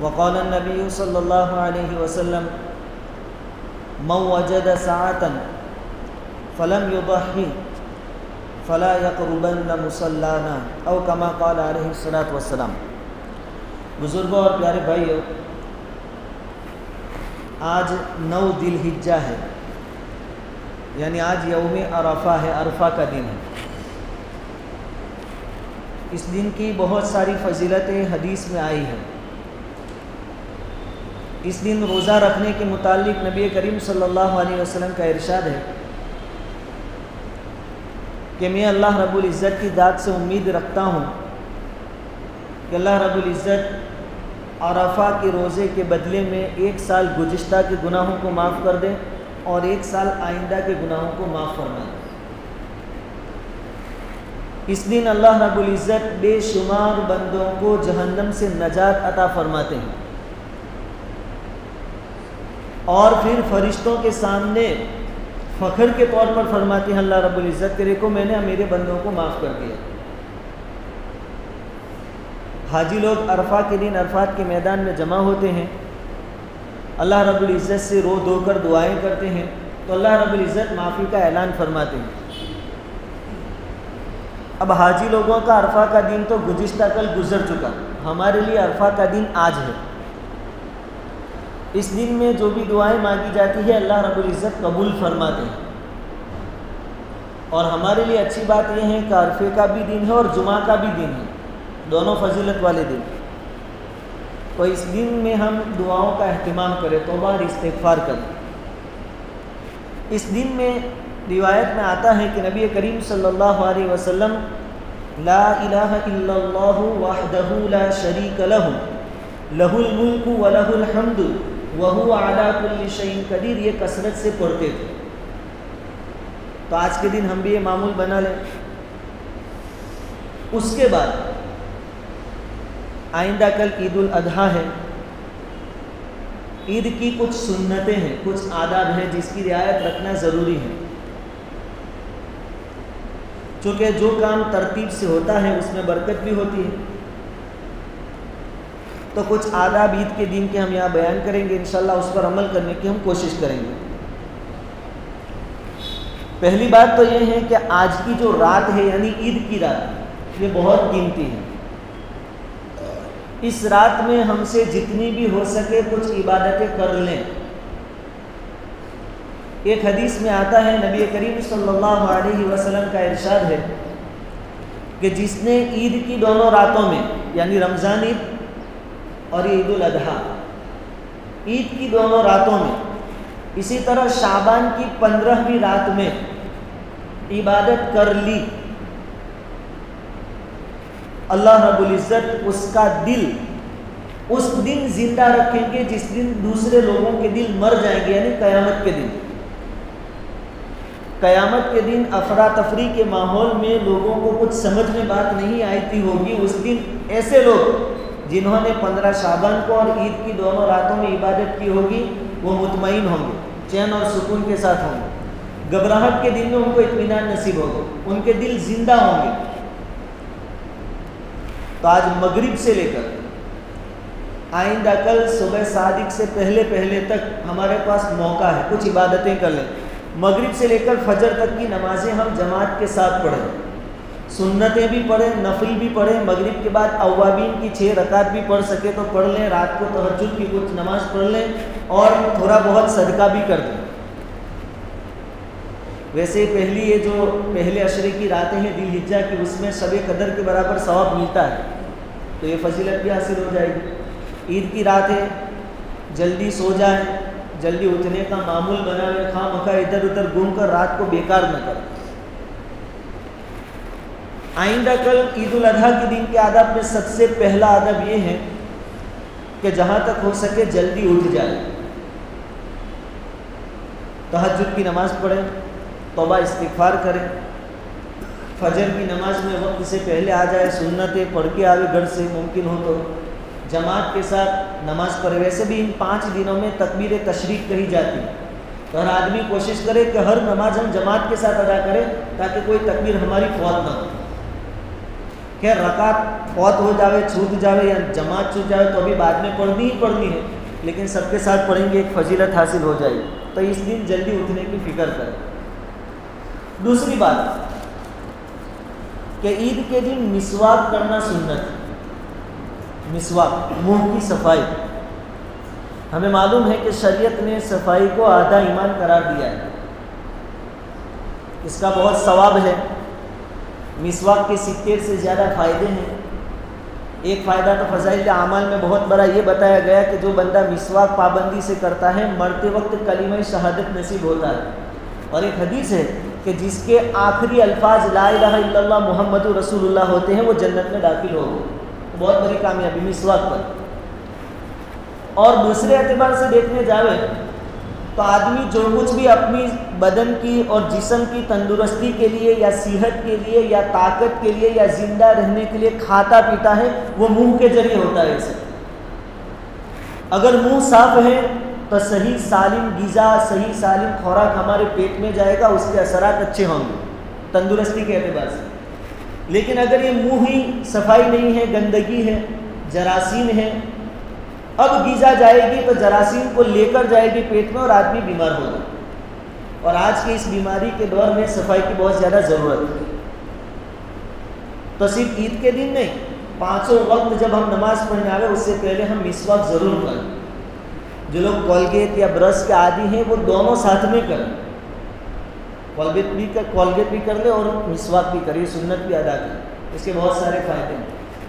वक़ाल नबी सल्ला वसम मवजद सातन फ़लम युबी फ़ला यकरबन मुसलाना अव कमा कौल आलत वसलम बुज़ुर्गों और प्यारे भाइयों आज नौ दिल हिज्जा है यानी आज यौम अरफा है अरफा का दिन है इस दिन की बहुत सारी फजीलतें हदीस में आई हैं इस दिन रोज़ा रखने के मुतालिक नबी करीम सल्लल्लाहु अलैहि वसल्लम का इरशाद है कि मैं अल्लाह रब्बुल इज़्ज़त की दात से उम्मीद रखता हूँ कि अल्लाह रब्बुल इज़्ज़त अरफा के रोज़े के बदले में एक साल गुज्त के गुनाहों को माफ़ कर दें और एक साल आइंदा के गुनाहों को माफ़ फरमा दें। इस दिन अल्लाह रब्बुल इज़्ज़त बेशुमार बंदों को जहन्नम से नजात अता फरमाते हैं। और फिर फरिश्तों के सामने फ़ख्र के तौर पर फरमाती हैं, अल्लाह रब्बुल इज़्ज़त करे को, मैंने मेरे बंदों को माफ़ कर दिया। हाजी लोग अरफा के दिन अरफात के मैदान में जमा होते हैं। अल्लाह रब्बुल इज़्ज़त से रो धो कर दुआएँ करते हैं। तो अल्लाह रब्बुल इज़्ज़त माफ़ी का ऐलान फरमाते हैं। अब हाजी लोगों का अरफा का दिन तो गुज्त कल गुजर चुका। हमारे लिए अरफा का दिन आज है। इस दिन में जो भी दुआएँ मांगी जाती है, अल्लाह रब्बुल इज़्ज़त कबूल फरमाते हैं। और हमारे लिए अच्छी बात यह है कि अरफे का भी दिन है और जुमा का भी दिन है, दोनों फजीलत वाले दिन। तो इस दिन में हम दुआओं का अहतमाम करें तोबार इस्तफ़ार करें। इस दिन में रिवायत में आता है कि नबी करीम सल्लल्लाहु अलैहि वसल्लम, ला इलाहा इल्लल्लाहु वहदहु ला शरीक लहु, लहुल मुल्कु व लहुल हम्दु। वहु अला कुल्ली शैइन कदीर, ये कसरत से पढ़ते थे। तो आज के दिन हम भी ये मामूल बना लें। उसके बाद आइंदा कल ईद अजहा है। ईद की कुछ सुन्नतें हैं, कुछ आदाब हैं, जिसकी रियायत रखना ज़रूरी है। चूँकि जो काम तरतीब से होता है, उसमें बरकत भी होती है। तो कुछ आदाब ईद के दिन के हम यहाँ बयान करेंगे, इंशाल्लाह उस पर अमल करने की हम कोशिश करेंगे। पहली बात तो ये है कि आज की जो रात है, यानी ईद की रात, ये बहुत कीमती है। इस रात में हमसे जितनी भी हो सके कुछ इबादतें कर लें। एक हदीस में आता है, नबी करीम सल्लल्लाहु अलैहि वसल्लम का इरशाद है कि जिसने ईद की दोनों रातों में, यानी रमज़ान ईद और ईद उल अजहा ईद की दोनों रातों में, इसी तरह शाबान की पंद्रहवीं रात में इबादत कर ली। अल्लाह रब्बुल इज़्ज़त उसका दिल, उस दिन ज़िंदा रखेंगे जिस दिन दूसरे लोगों के दिल मर जाएँगे, यानी कयामत के दिन। कयामत के दिन अफरा तफरी के माहौल में लोगों को कुछ समझ में बात नहीं आती होगी। उस दिन ऐसे लोग जिन्होंने पंद्रह शाबान को और ईद की दोनों रातों में इबादत की होगी, वो मुतमिन होंगे, चैन और सुकून के साथ होंगे। घबराहट के दिन में उनको इतमान नसीब होगा, उनके दिल ज़िंदा होंगे। तो आज मगरिब से लेकर, आइंदा कल सुबह सादिक से पहले पहले तक हमारे पास मौका है, कुछ इबादतें कर लें। मगरिब से लेकर फजर तक की नमाजें हम जमात के साथ पढ़ें। सुन्नतें भी पढ़ें, नफिल भी पढ़ें, मगरिब के बाद अवाबीन की छः रकात भी पढ़ सके तो पढ़ लें, रात को तहजद की कुछ नमाज़ पढ़ लें और थोड़ा बहुत सदका भी कर दें। वैसे पहली ये जो पहले अशरे की रातें हैं दिल हिज्जा की, उसमें शब कदर के बराबर सवाब मिलता है। तो ये फजीलत भी हासिल हो जाएगी। ईद की रात है जल्दी सो जाएँ, जल्दी उठने का मामूल बना खा मखा इधर उधर घूम कर रात को बेकार न करें। आइंदा कल ईद अजहा के दिन के आदब में सबसे पहला अदब ये है कि जहाँ तक हो सके जल्दी उठ जाए। तहजद की नमाज़ पढ़ें, तोबा इस्तफार करें। फजर की नमाज़ में वक्त से पहले आ जाए, सुन्नतें पढ़ के आवे घर से, मुमकिन हो तो। जमात के साथ नमाज़ पढ़े। वैसे भी इन पाँच दिनों में तकबीर तशरीक कही जाती है। तो हर आदमी कोशिश करे कि हर नमाज़ हम जमात के साथ अदा करें, ताकि कोई तकबीर हमारी फौत ना हो। खैर रकात फौत हो जावे छूट जावे या जमात छूट जावे तो अभी बाद में पढ़नी ही पढ़नी है लेकिन सबके साथ पढ़ेंगे एक फजीलत हासिल हो जाएगी तो इस दिन जल्दी उठने की फ़िक्र करें दूसरी बात कि ईद के दिन मिसवाक करना सुन्नत मिसवाक मुँह की सफ़ाई हमें मालूम है कि शरीयत ने सफ़ाई को आधा ईमान करार दिया है इसका बहुत सवाब है मिसवाक के सिक्के से ज़्यादा फ़ायदे हैं। एक फ़ायदा तो फ़जाइल अमाल में बहुत बड़ा ये बताया गया कि जो बंदा मिसवाक पाबंदी से करता है, मरते वक्त कलीम शहादत नसीब होता है। और एक हदीस है कि जिसके आखिरी अल्फाज ला मोहम्मद रसूलुल्लाह होते हैं, वो जन्नत में दाखिल हो तो बहुत बड़ी कामयाबी मिसवाक पर। और दूसरे अतबार से देखने जावे तो आदमी जो कुछ भी अपनी बदन की और जिसम की तंदुरुस्ती के लिए या सेहत के लिए या ताकत के लिए या ज़िंदा रहने के लिए खाता पीता है, वो मुँह के ज़रिए होता है इसे अगर मुँह साफ़ है तो सही सालिम गीज़ा, सही सालिम खुराक हमारे पेट में जाएगा, उसके असरात अच्छे होंगे, तंदुरुस्ती के अतबार से। लेकिन अगर ये मुँह ही सफ़ाई नहीं है, गंदगी है, जरासीम है अब गीजा जाएगी तो जरासीम को लेकर जाएगी पेट में और आदमी बीमार हो होगा और आज के इस बीमारी के दौर में सफ़ाई की बहुत ज़्यादा ज़रूरत है। तो सिर्फ़ ईद के दिन नहीं, पाँचों वक्त जब हम नमाज़ पढ़ने आवे उससे पहले हम मिसवाक ज़रूर करें। जो लोग कॉलगेट या ब्रश के आदि हैं, वो दोनों साथ में करें। कॉलगेट भी कर, कॉलगेट भी कर ले और मिसवाक भी करें सुन्नत भी अदा करें। इसके बहुत सारे फ़ायदे हैं।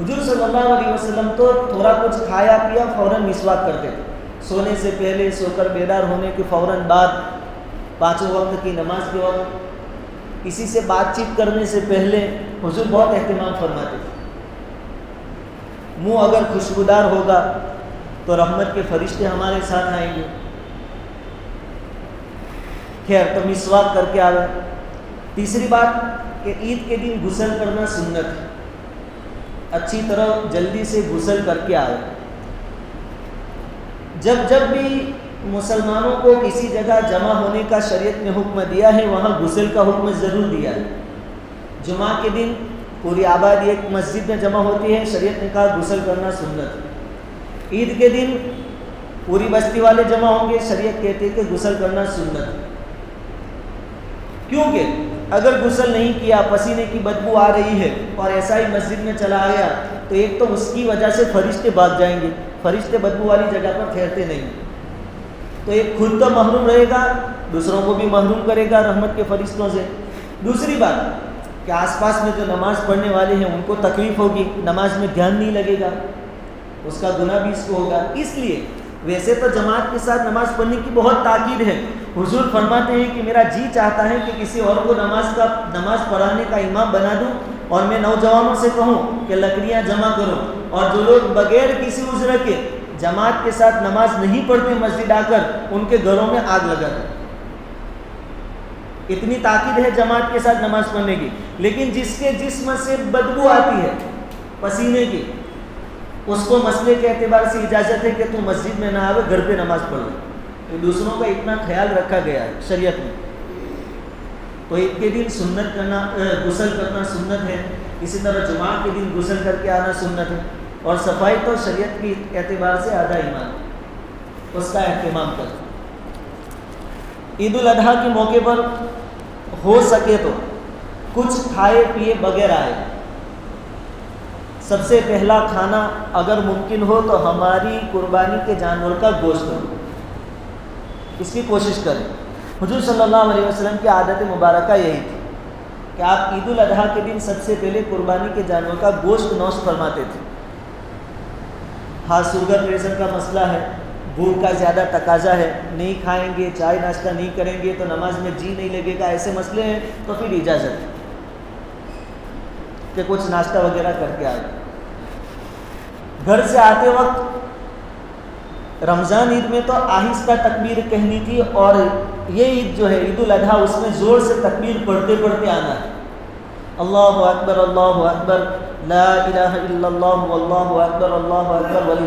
हजूर सल्लल्लाहु अलैहि वसल्लम तो थोड़ा कुछ खाया, पिया फ़ौर मिसवाक करते थे। सोने से पहले सोकर बेदार होने के फ़ौर बाद पाँचों वक्त की नमाज़ के वक्त किसी से बातचीत करने से पहले हजूर बहुत अहतमाम फरमाते थे। मुँह अगर खुशबूदार होगा तो रहमत के फरिश्ते हमारे साथ आएँगे। खैर तो मिसवाक करके आ गए। तीसरी बात कि ईद के दिन गुसल करना सुन्नत है। अच्छी तरह जल्दी से गुसल करके आए। जब जब भी मुसलमानों को किसी जगह जमा होने का शरीयत ने हुक्म दिया है, वहाँ गुसल का हुक्म ज़रूर दिया है। जुमा के दिन पूरी आबादी एक मस्जिद में जमा होती है, शरीयत ने कहा, गुसल करना सुन्नत ईद के दिन पूरी बस्ती वाले जमा होंगे, शरीयत कहती है कि गुसल करना सुन्नत क्योंकि अगर गुसल नहीं किया, पसीने की बदबू आ रही है और ऐसा ही मस्जिद में चला गया तो एक तो उसकी वजह से फरिश्ते भाग जाएँगे। फरिश्ते बदबू वाली जगह पर ठहरते नहीं। तो एक खुद तो महरूम रहेगा, दूसरों को भी महरूम करेगा रहमत के फरिश्तों से। दूसरी बात, कि आसपास में जो नमाज़ पढ़ने वाले हैं, उनको तकलीफ़ होगी, नमाज़ में ध्यान नहीं लगेगा, उसका गुना भी इसको होगा। इसलिए, वैसे तो जमात के साथ नमाज़ पढ़ने की बहुत ताकीद है हुजूर फरमाते हैं कि मेरा जी चाहता है कि किसी और को नमाज़ का, नमाज़ पढ़ाने का इमाम बना दूँ और मैं नौजवानों से कहूँ कि लकड़ियाँ जमा करो और जो लोग बगैर किसी उज्र के जमात के साथ नमाज़ नहीं पढ़ते मस्जिद आकर उनके घरों में आग लगा दो। इतनी ताकीद है जमात के साथ नमाज़ पढ़ने की। लेकिन जिसके जिस्म से बदबू आती है पसीने की, उसको मसले के अतबार से इजाज़त है कि तू मस्जिद में ना आवे, घर पे नमाज़ पढ़ ले। दूसरों का इतना ख्याल रखा गया है शरीयत में। तो ईद के दिन सुन्नत करना गुसल करना सुन्नत है। इसी तरह जुमा के दिन गुसल करके आना सुन्नत है। और सफ़ाई तो शरीयत की एतबार से आधा ईमान उसका अहतमाम कर। ईद उल अजहा के मौके पर हो सके तो कुछ खाए पिए बगैर आए। सबसे पहला खाना अगर मुमकिन हो तो हमारी कुर्बानी के जानवर का गोश्त हो। इसकी कोशिश करें। हजूर सल्लल्लाहु अलैहि वसल्लम की आदत मुबारक यही थी कि आप ईद उल अजहा के दिन सबसे पहले कुर्बानी के जानवर का गोश्त नौश फरमाते थे। हाँ शुगर प्रेशर का मसला है, भूख का ज़्यादा तकाजा है, नहीं खाएँगे, चाय नाश्ता नहीं करेंगे तो नमाज़ में जी नहीं लगेगा, ऐसे मसले हैं तो फिर इजाज़त कि कुछ नाश्ता वगैरह करके आए। घर से आते वक्त रमज़ान ईद में तो आहिस्ता तकबीर कहनी थी और ये ईद जो है ईद अजहा उसमें ज़ोर से तकबीर पढ़ते पढ़ते आना है। अल्लाह अकबर अल्लाह अकबर अकबर, अल्लाह अकबर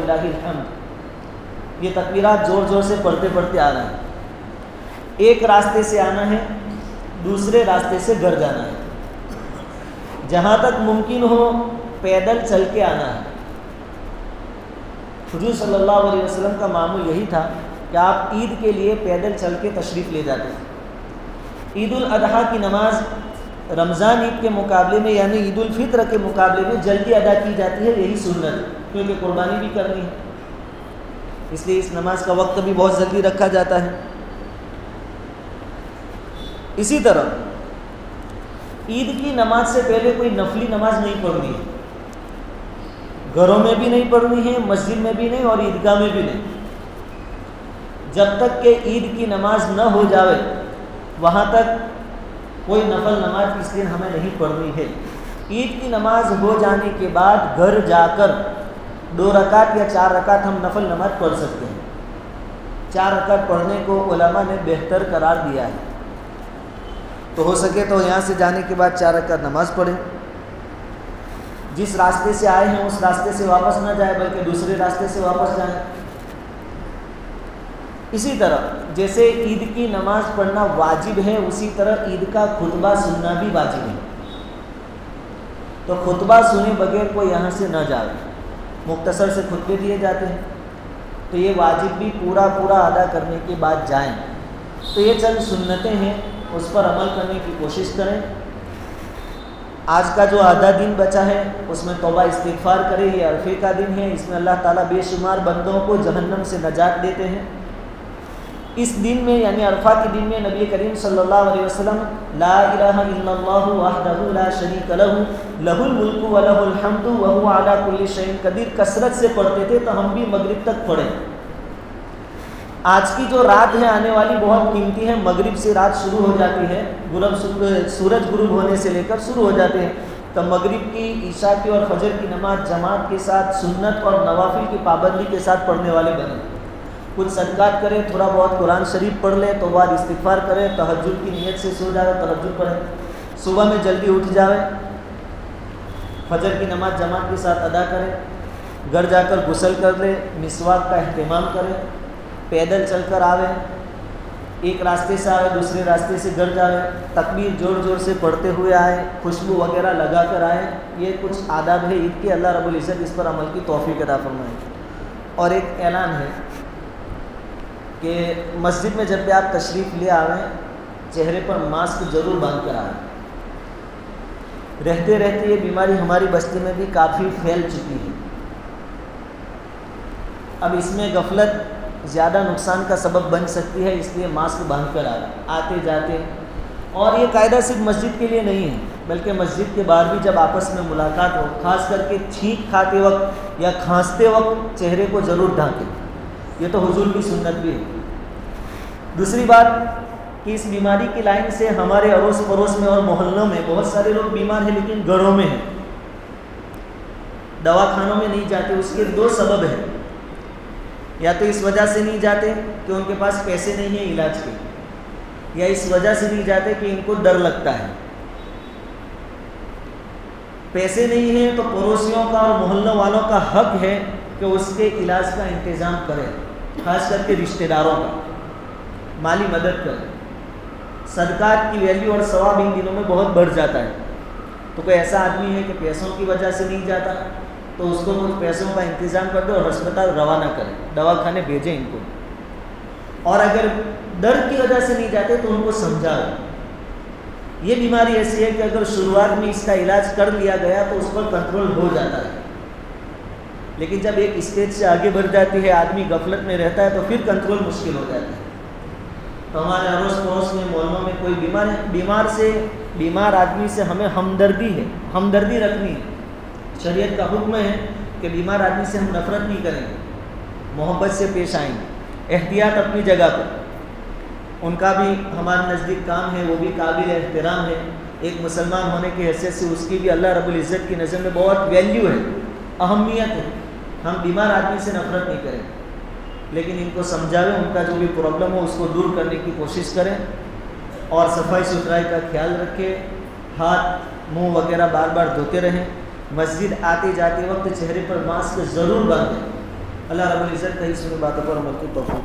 हम्द ये तकबीरात ज़ोर ज़ोर से पढ़ते पढ़ते आना है। एक रास्ते से आना है, दूसरे रास्ते से घर जाना है। जहाँ तक मुमकिन हो, पैदल चल के आना है। हजूर सल्लल्लाहु अलैहि वसल्लम का मामूल यही था कि आप ईद के लिए पैदल चल के तशरीफ़ ले जाते थे। ईद की नमाज़ रमज़ान ईद के मुकाबले में, यानी ईद के मुकाबले में जल्दी अदा की जाती है, यही सुन्नत क्योंकि कुर्बानी भी करनी है। इसलिए इस नमाज़ का वक्त भी बहुत जल्दी रखा जाता है। इसी तरह, ईद की नमाज़ से पहले कोई नफली नमाज़ नहीं पढ़नी है। घरों में भी नहीं पढ़नी है, मस्जिद में भी नहीं और ईदगाह में भी नहीं। जब तक के ईद की नमाज़ न हो जावे, वहाँ तक कोई नफल नमाज़ इस दिन हमें नहीं पढ़नी है। ईद की नमाज़ हो जाने के बाद घर जाकर दो रकात या चार रकात हम नफल नमाज़ पढ़ सकते हैं। चार रकात पढ़ने को उलमा ने बेहतर करार दिया है। तो हो सके तो यहाँ से जाने के बाद चार रकात नमाज़ पढ़ें। जिस रास्ते से आए हैं, उस रास्ते से वापस ना जाए, बल्कि दूसरे रास्ते से वापस जाए। इसी तरह, जैसे ईद की नमाज़ पढ़ना वाजिब है, उसी तरह ईद का खुतबा सुनना भी वाजिब है। तो खुतबा सुने बगैर कोई यहाँ से ना जाए। मुख्तसर से खुतबे दिए जाते हैं। तो ये वाजिब भी पूरा पूरा अदा करने के बाद जाएँ। तो ये चंद सुन्नतें हैं, उस पर अमल करने की कोशिश करें। आज का जो आधा दिन बचा है, उसमें तोबा इस्तफार करें, ये अरफे का दिन है, इसमें अल्लाह ताला बेशुमार बंदों को जहन्नम से नजात देते हैं। इस दिन में, यानी अरफा के दिन में, नबी करीम सल्लल्लाहु अलैहि वसल्लम, ला इलाहा इल्लल्लाहु वहदहु ला शरीक लहु, लहुल मुल्कु व लहुल हम्दु व हुवा अला कुल्ली शैइन कदीर कसरत से पढ़ते थे तो हम भी मगरिब तक पढ़े। आज की जो रात है आने वाली बहुत कीमती है, मगरिब से रात शुरू हो जाती है, गुरब सूरज गुरुब होने से लेकर शुरू हो जाते हैं। तो मगरिब की, ईशा की और फजर की नमाज़ जमात के साथ, सुन्नत और नवाफिल की पाबंदी के साथ पढ़ने वाले बने। कुछ सदकात करें, थोड़ा बहुत कुरान शरीफ पढ़ लें तो बाद इस्तफार करें तहजुद की नीयत से सो जाए तहजुद पढ़ें। सुबह में जल्दी उठ जाए, फजर की नमाज़ जमात के साथ अदा करें, घर जाकर गुसल कर लें, मिसवाक का अहतमाम करें पैदल चलकर आवे, एक रास्ते से आए दूसरे रास्ते से घर जाए तकबीर ज़ोर ज़ोर से पढ़ते हुए आए, खुशबू वगैरह लगा कर आए, ये कुछ आदाब है ईद के, अल्लाह रब्बुल इज़्ज़त इस पर अमल की तोफ़ी अदा फरमाए। और एक ऐलान है कि मस्जिद में जब भी आप तशरीफ़ ले आवें, चेहरे पर मास्क ज़रूर बाँध कर आए। रहते रहते ये बीमारी हमारी बस्ती में भी काफ़ी फैल चुकी है। अब इसमें गफलत ज़्यादा नुकसान का सबब बन सकती है, इसलिए मास्क बाँध कर आ आते जाते और ये कायदा सिर्फ़ मस्जिद के लिए नहीं है, बल्कि मस्जिद के बाहर भी जब आपस में मुलाकात हो, खास करके छींक खाते वक्त या खांसते वक्त चेहरे को ज़रूर ढांकें। ये तो हुजूर की सुन्नत भी है। दूसरी बात कि इस बीमारी की लाइन से हमारे अड़ोस पड़ोस में और मोहल्लों में बहुत सारे लोग बीमार हैं, लेकिन घरों में हैं। दवाखानों में नहीं जाते, उसके दो सबब हैं। या तो इस वजह से नहीं जाते कि उनके पास पैसे नहीं है इलाज के, या इस वजह से नहीं जाते कि इनको डर लगता है। पैसे नहीं है तो पड़ोसियों का और मोहल्लों वालों का हक है कि उसके इलाज का इंतज़ाम करें, खास करके रिश्तेदारों का। माली मदद करें। सरकार की वैल्यू और सवाब इन दिनों में बहुत बढ़ जाता है। तो कोई ऐसा आदमी है कि पैसों की वजह से नहीं जाता? तो उसको कुछ पैसों का इंतज़ाम कर दो और अस्पताल रवाना करें। दवाखाने भेजें इनको। और अगर डर की वजह से नहीं जाते तो उनको समझाओ। ये बीमारी ऐसी है कि अगर शुरुआत में इसका इलाज कर लिया गया तो उस पर कंट्रोल हो जाता है। लेकिन जब एक स्टेज से आगे बढ़ जाती है, आदमी गफलत में रहता है तो फिर कंट्रोल मुश्किल हो जाता है। तो हमारे अड़ोस पड़ोस में मोहल्लों में कोई बीमार बीमार से, बीमार आदमी से हमें हमदर्दी है। हमदर्दी रखनी है। शरीयत का हुक्म है कि बीमार आदमी से हम नफरत नहीं करेंगे, मोहब्बत से पेश आएँगे। एहतियात अपनी जगह पर। उनका भी हमारे नज़दीक काम है, वो भी काबिल एहतराम है। एक मुसलमान होने की हैसियत से उसकी भी अल्लाह रब्बुल इज़्ज़त की नज़र में बहुत वैल्यू है, अहमियत है। हम बीमार आदमी से नफरत नहीं करें लेकिन इनको समझावें उनका जो भी प्रॉब्लम हो, उसको दूर करने की कोशिश करें और सफ़ाई सुथराई का ख्याल रखें। हाथ, मुँह वगैरह बार बार धोते रहें। मस्जिद आते जाते वक्त चेहरे पर मास्क ज़रूर बांधें। अल्लाह रबुल्ज़त कहीं सुनी बातों पर अमल को तौफीक